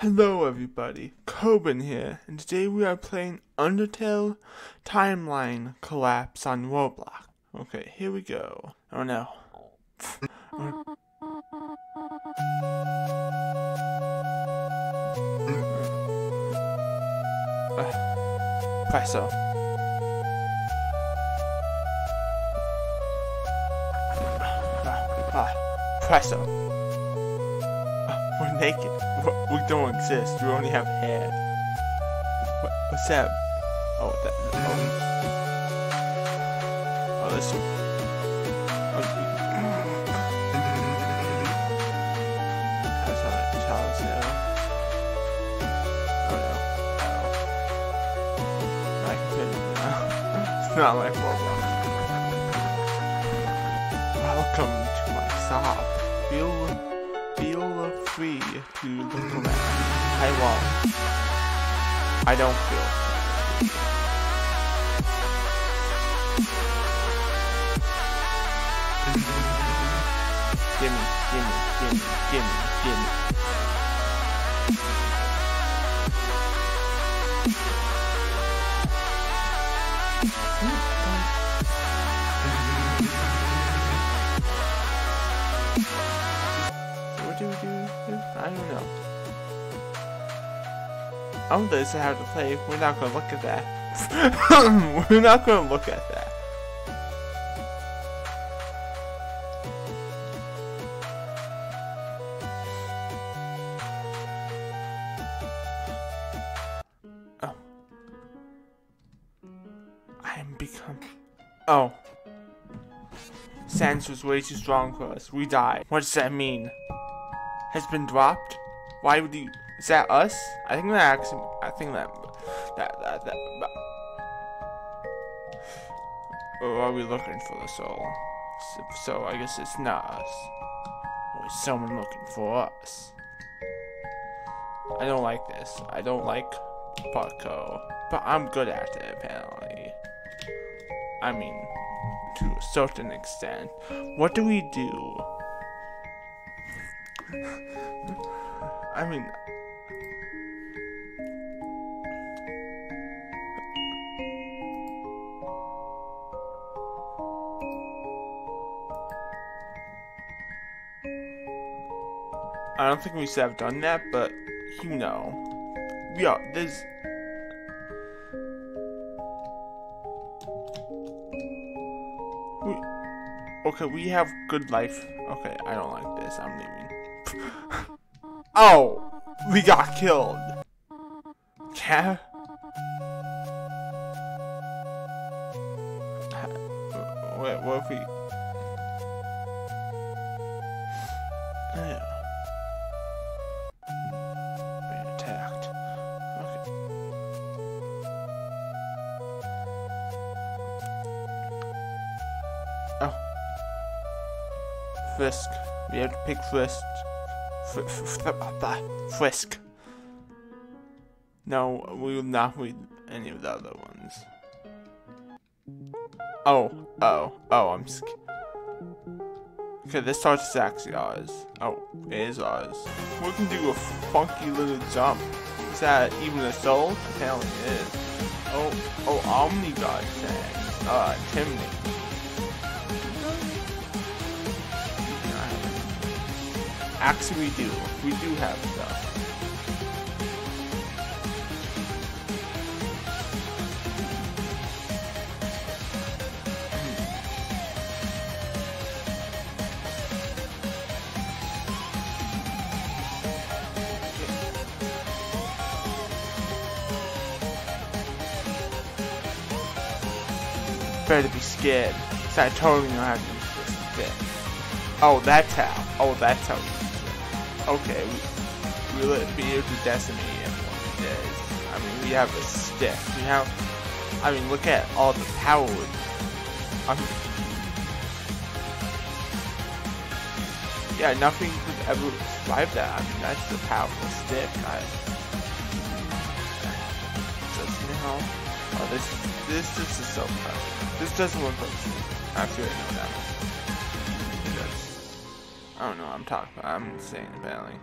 Hello everybody, Corbin here, and today we are playing Undertale Timeline Collapse on Roblox. Okay, here we go. Oh no. Uh, presso. Ah, ah. Ah, we're naked. We don't exist. We only have hair. What, what's that? Oh, that. Oh, oh this. Oh. That's not like oh, oh. Roblox. Welcome to my shop. Feel free to look around. I won't. I don't feel. Is how to play. We're not gonna look at that. We're not gonna look at that. Oh. I am. Oh. Sans was way too strong for us. We died. What does that mean? Has been dropped? Why would you? Is that us? I think that actually. I think that. That. That. that are we looking for the soul? So, so I guess it's not us. Or is someone looking for us? I don't like this. I don't like parkour. But I'm good at it, apparently. I mean, to a certain extent. What do we do? I mean, I don't think we should have done that, but you know, yeah, there's. We, okay, we have good life. Okay, I don't like this. I'm leaving. oh, we got killed. Cat. Wait, what if we? Frisk. We have to pick Frisk. Fr- fr- fr- Frisk. No, we will not read any of the other ones. Oh, oh, oh, I'm sc- Okay, this starts is actually ours. Oh, it is ours. We can do a funky little jump. Is that even a soul? Apparently it is. Oh, oh, Omni God thing. Uh, Temmie. Actually, we do. We do have stuff. Hmm. Better be scared. Cause I totally know how to use this. Oh, that's how. Oh, that's how. Okay, we we'll be able to decimate one days. I mean, we have a stick. We have. I mean, look at all the power. I mean, yeah, nothing could ever survive that. I mean, that's the powerful stick. I, just now. Oh, this, this, this is so perfect. This doesn't look like I that. It does. I don't know what I'm talking about. I'm insane, apparently.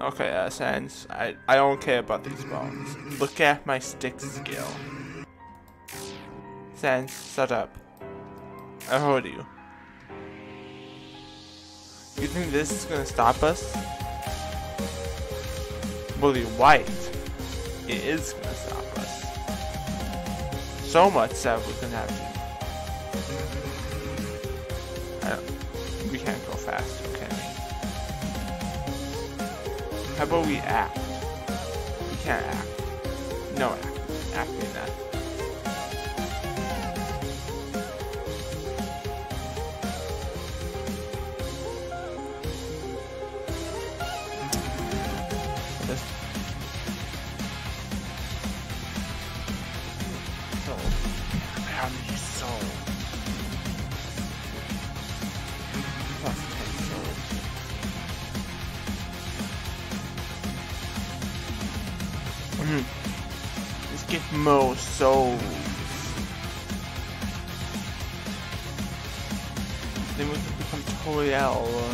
Okay, uh, Sans, I, I don't care about these bones. Look at my stick skill. Sans, shut up. I heard you. You think this is gonna stop us? Well, you're. It is gonna stop us. So much that we're gonna have to... we can't go fast. Okay? How about we act? We can't act. No act. Acting that.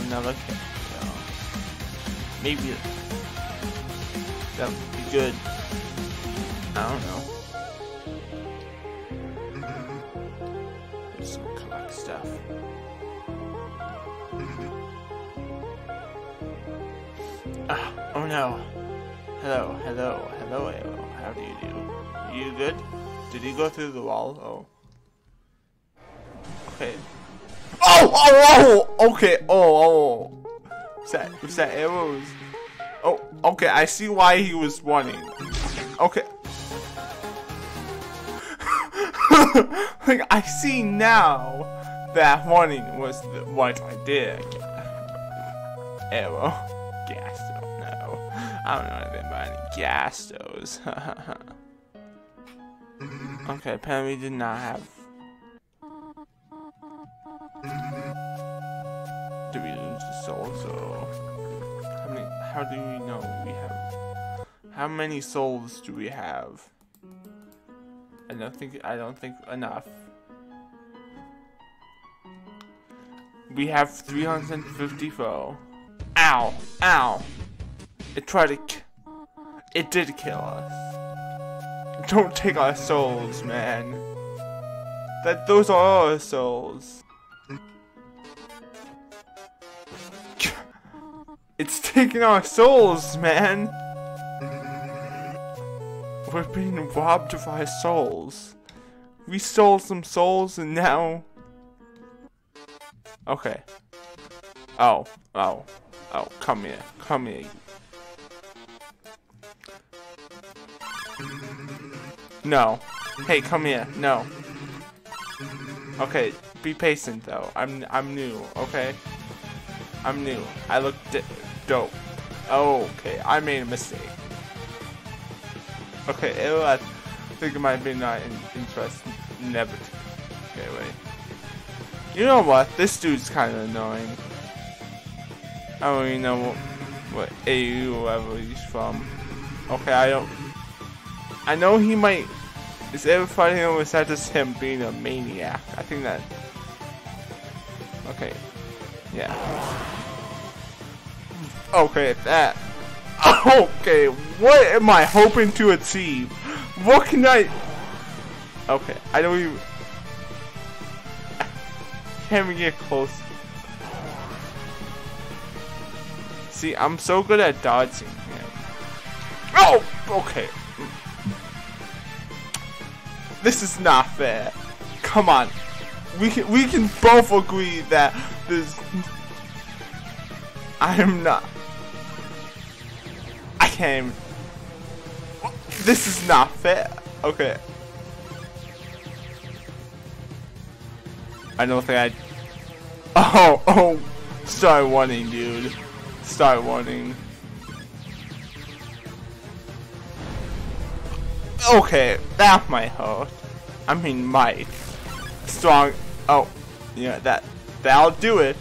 Another character. Maybe that would be good. I don't know. Just collect stuff. Ah, oh no. Hello, hello, hello, hello. How do you do? You good? Did he go through the wall? Oh. Okay. Oh, oh! Oh! Oh! Okay. Oh! Oh! Was that, that arrows? Oh, okay. I see why he was running. Okay. like, I see now that running was the, what I did. Arrow. Gas. No. I don't know anything about any Gasters. Okay, apparently did not have. How do we know we have? How many souls do we have? I don't think. I don't think enough. We have 354. Ow! Ow! It tried to. It did kill us. Don't take our souls, man. That those are our souls. Taking our souls, man. We're being robbed of our souls. We stole some souls and now... Okay. Oh, oh, oh, come here, come here, No. Hey, come here. No. Okay, be patient though. I'm I'm new. Okay. I'm new. I look dope. Okay. I made a mistake. Okay, I think it might be not in interest. Never. Okay, wait. You know what? This dude's kind of annoying. I don't even know what, what AU or wherever he's from. Okay, I don't I know he might. Is ever fighting him was that just him being a maniac? I think that. Okay. Yeah. Okay, that. Okay, what am I hoping to achieve? What can I? Okay, I don't even. Can't even get close. See, I'm so good at dodging. Oh, okay. This is not fair. Come on. We can we can both agree that this I am not I This is not fair. Okay. I don't think I Oh oh start wanting dude. Start wanting. Okay, that might hurt. I mean, might. Strong. Oh, yeah, that that'll do it.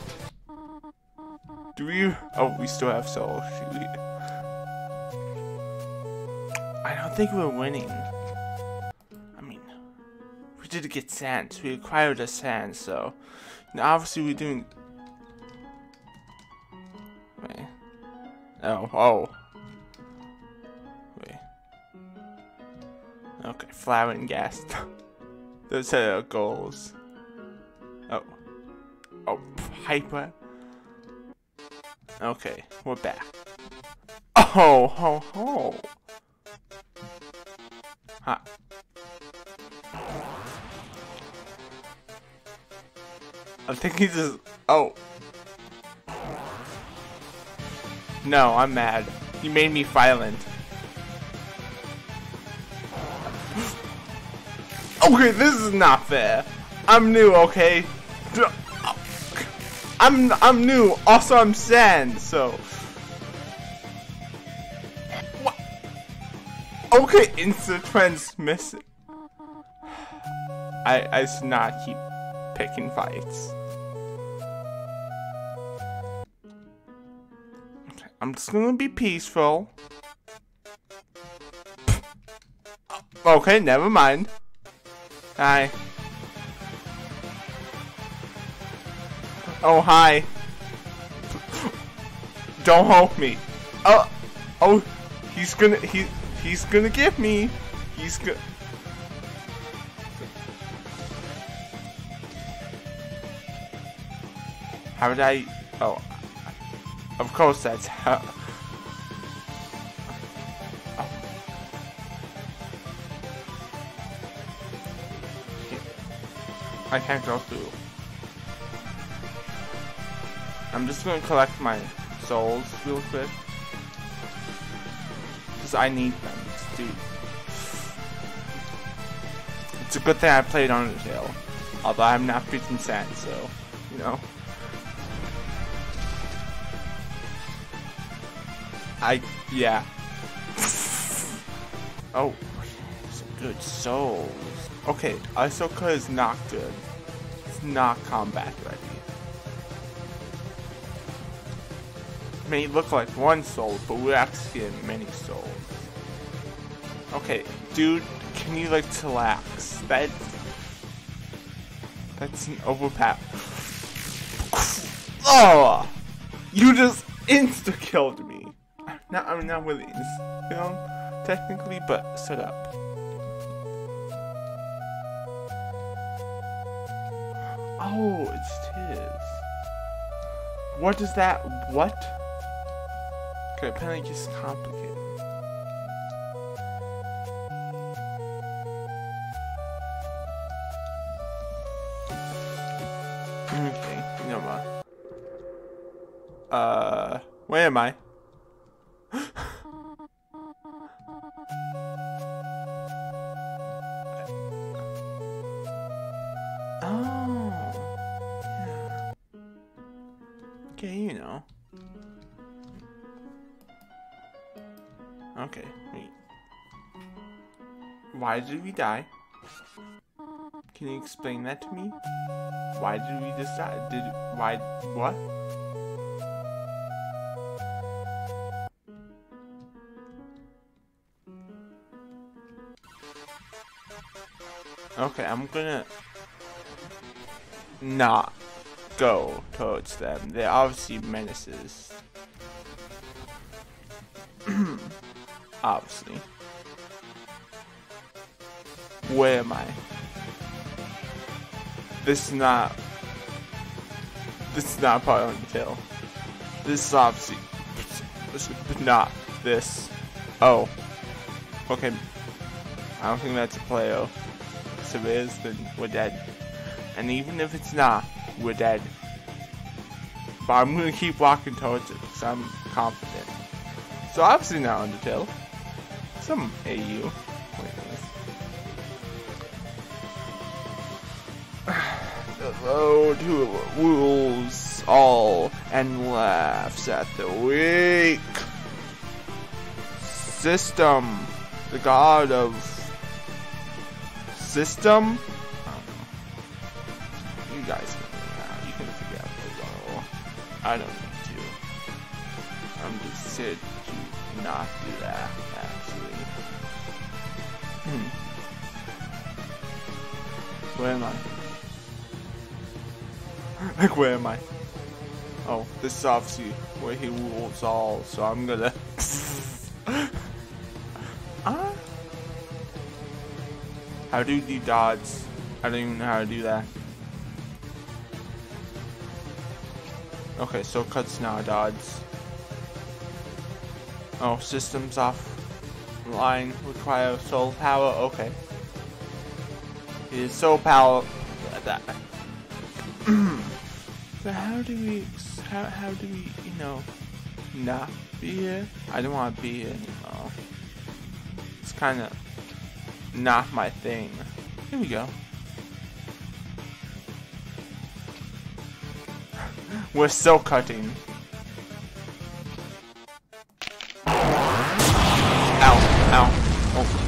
Do we? Oh, we still have soul. I don't think we're winning. I mean, we did get Sans. We acquired a Sans, so now obviously we're doing. Wait. Oh, oh. Wait. Okay, flour gas. Those are our goals. Oh. Oh, hyper. Okay, we're back. Oh, ho, ho. Huh. I think he just. Oh. No, I'm mad. You made me violent. okay, this is not fair. I'm new, okay? I'm I'm new. Also, I'm Sans, so. Okay, instant transmission. I I should not keep picking fights. Okay, I'm just gonna be peaceful. Okay, never mind. Hi. Oh, hi. Don't hold me. Oh, oh, he's gonna, he, he's gonna get me. He's gonna. How did I, oh, of course that's how. I can't go through. I'm just gonna collect my souls real quick. Because I need them, dude. It's a good thing I played Undertale. Although I'm not freaking sad, so, you know. I, yeah. oh, some good souls. Okay, Ahsoka is not good. It's not combat ready. May look like one soul, but we're actually getting many souls. Okay, dude, can you like chillax? That that's an overpower. Oh, you just insta killed me. Not, I'm not really insta kill technically, but shut up. Oh, it's his. What is that? What? Okay, apparently it's complicated. Okay, know what? Uh, where am I? oh, yeah. Okay, you know. Okay, wait. Why did we die? Can you explain that to me? Why did we decide? Did why what? Okay, I'm gonna not go towards them. They're obviously menaces. Obviously. Where am I? This is not. This is not part of tail. This is obviously. Not this. Oh. Okay. I don't think that's a player. If it is, then we're dead. And even if it's not, we're dead. But I'm gonna keep walking towards it because I'm confident. So obviously not Undertale. Some AU. the road who rules all and laughs at the weak. System, the god of system. You guys you can figure out below. I don't need to. I'm just said to not do that. Where am I? like, where am I? Oh, this is obviously where he rules all, so I'm gonna... ah. How do you do dodge? I don't even know how to do that. Okay, so cuts now dodge. Oh, systems off line require soul power. Okay. His soul power. That. but how do we? How how do we? You know, not be here? I don't want to be here anymore. It's kind of not my thing. Here we go. We're still cutting.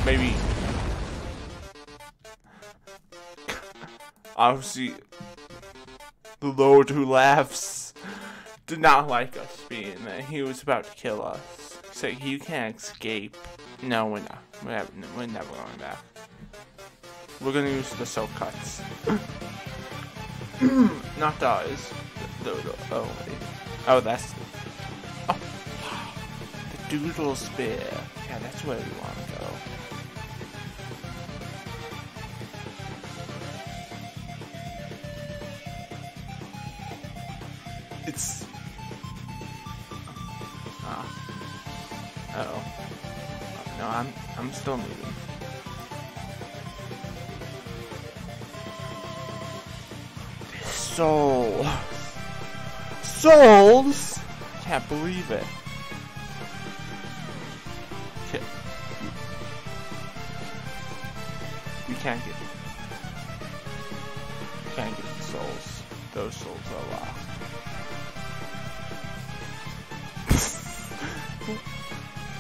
Maybe. Obviously, the Lord who laughs did not like us being there. He was about to kill us. So you can't escape. No, we're not. We're never, we're never going back. We're gonna use the soul cuts. not the, oh, wait. Oh, that's. Doodlesphere. Yeah, that's where we want to go. It's. Ah. Uh oh. No, I'm I'm still moving. Soul. Souls? Can't believe it. Can't get. Can't get the souls. Those souls are lost.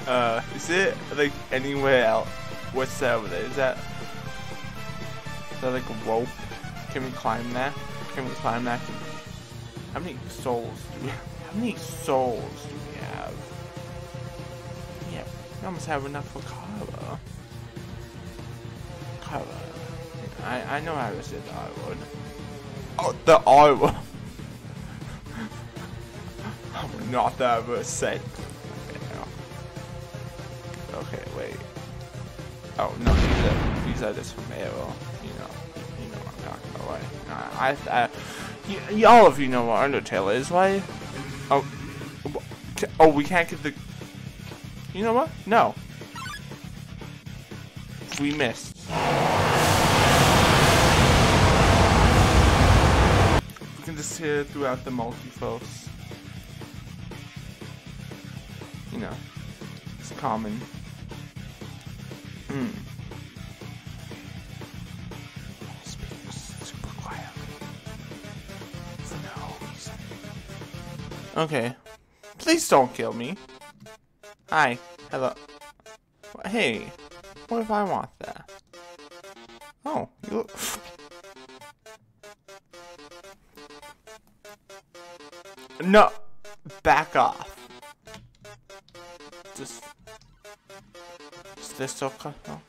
uh, is it like anywhere else? What's that over there? Is that? Is that like a rope? Can we climb that? Can we climb that? How many souls do we have? How many souls do we have? Yeah, we almost have enough for Chara. Chara. I, I know how to say the I word. Oh, the I word. I'm not that ever said. Okay, wait. Oh, no, these are, these are just from Error. You know, you know what I'm talking about, right? I, I, y all of you know what Undertale is, right? Oh, oh, we can't get the. You know what? No. We missed. We can just hear throughout the multiverse. You know, it's common. Hmm. Okay. Please don't kill me. Hi. Hello. Hey. What if I want that? Oh, you look... No! Back off. Just... Is this okay? Oh.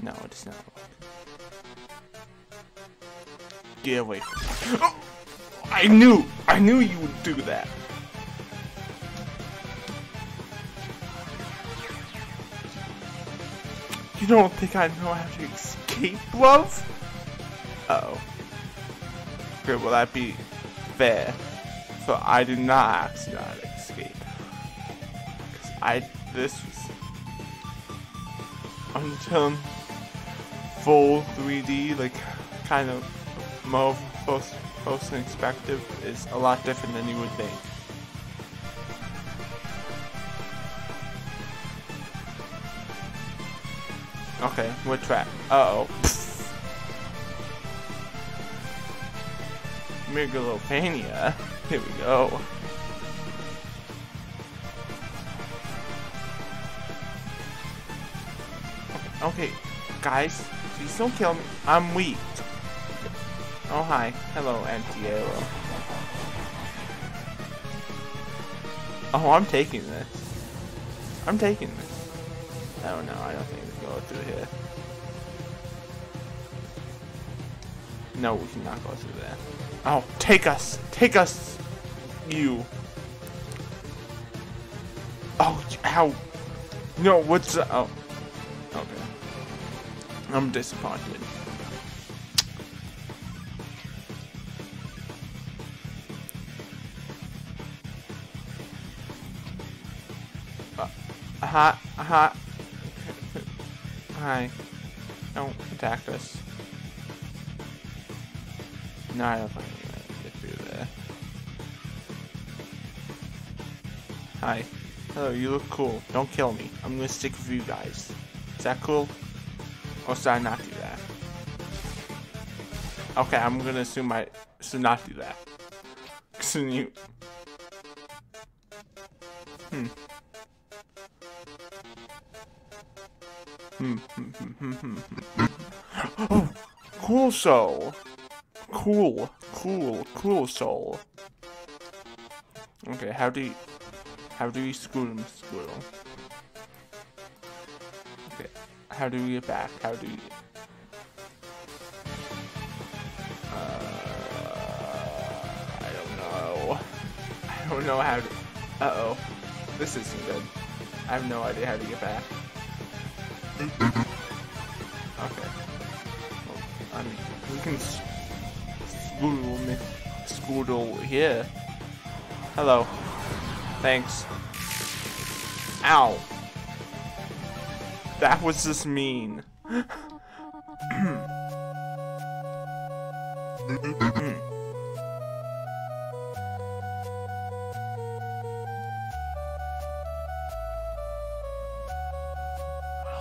No. No, it's not. Get away. Oh! I knew! I knew you would do that. Don't think I know how to escape, love? Uh oh. Okay, will that be fair? So I did not actually know how to escape. Cause I, this was until full 3D, like kind of more post post is a lot different than you would think. Okay, we're trapped. Uh oh. Megalomania. Here we go. Okay, guys, please don't kill me. I'm weak. Oh, hi. Hello, Anti-Arrow. Oh, I'm taking this. I'm taking this. Oh no, I don't think go through here. No, we cannot go through there. Oh, take us! Take us! you. Oh, how? No, what's the, oh. Okay. I'm disappointed. Uh, hi, hi. Hi. Don't attack us. No, I don't think I'm gonna get through there. Hi. Hello, you look cool. Don't kill me. I'm gonna stick with you guys. Is that cool? Or should I not do that? Okay, I'm gonna assume I should not do that. Cause you... cool soul. Cool, cool, cool soul. Okay, how do you... How do we squirrel squirrel? Okay, how do we get back? How do we... Uh, I don't know. I don't know how to... Uh-oh. This isn't good. I have no idea how to get back. Okay. Can squirrel me. Here. Hello. Thanks. Ow. That was just mean.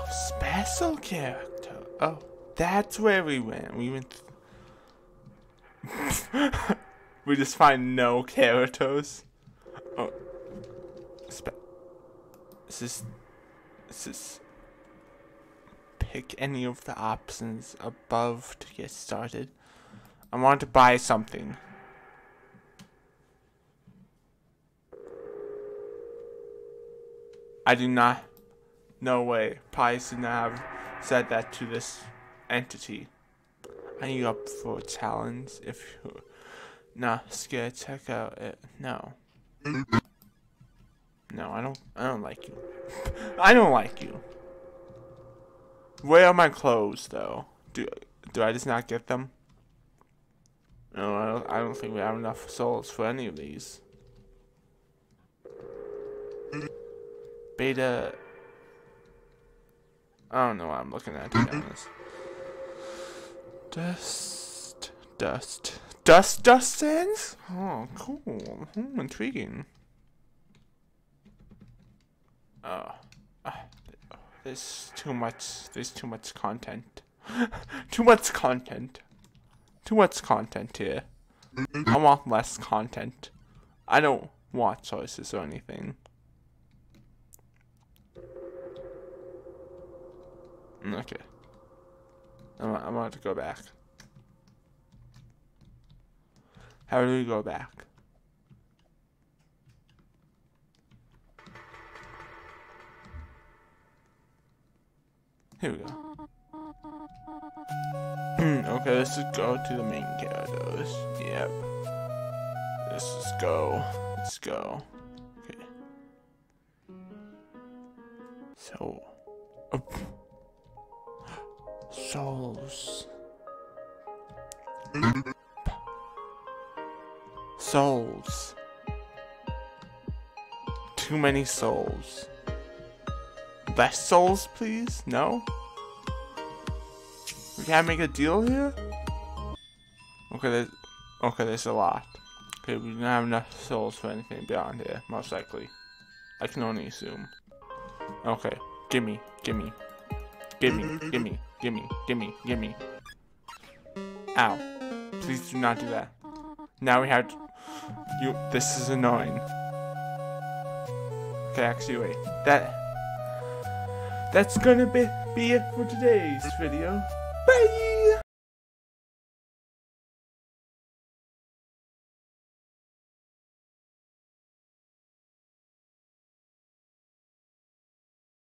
special character. Oh, that's where we went. We went. we just find no characters. Oh. Spe this is. This is. Pick any of the options above to get started. I want to buy something. I do not. No way. Probably should not have said that to this entity. Are you up for a challenge? If you nah scared, check out it. No. No, I don't. I don't like you. I don't like you. Where are my clothes, though? Do do I just not get them? No, I don't. I don't think we have enough souls for any of these. Beta. I don't know what I'm looking at. To be honest. Dust, dust, dust, dust Sans. Oh, cool. Hmm, intriguing. Oh, uh, there's too much. There's too much content. too much content. Too much content here. I want less content. I don't want choices or anything. Okay. I'm, I'm about to go back. How do we go back? Here we go. Hmm, okay, let's just go to the main characters. Yep. Let's just go. Let's go. Okay. So. Oh. Souls. Souls. Too many souls. Less souls, please? No? We can't make a deal here? Okay, there's, okay, there's a lot. Okay, we don't have enough souls for anything beyond here, most likely. I can only assume. Okay, gimme, gimme. Gimme, gimme, gimme, gimme, gimme. Ow. Please do not do that. Now we have to, you, this is annoying. Okay, actually wait. That, that's gonna be, be it for today's video. Bye!